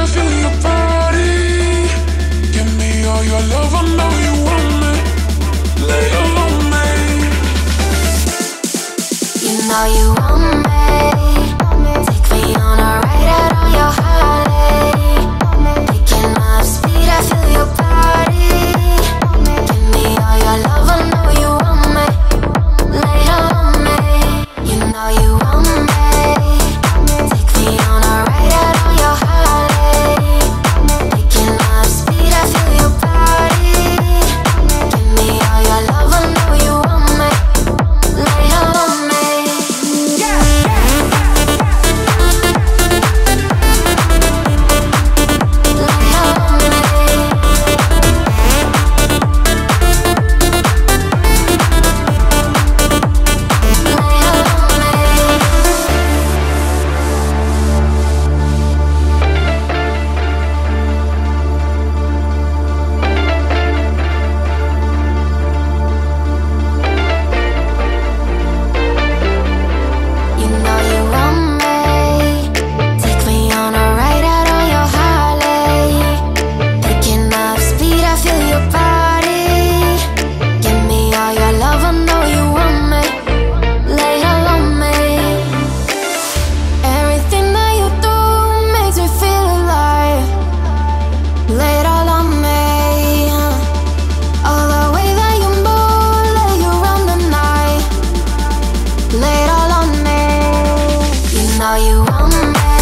I feel your body. Give me all your love, oh, I know you want me.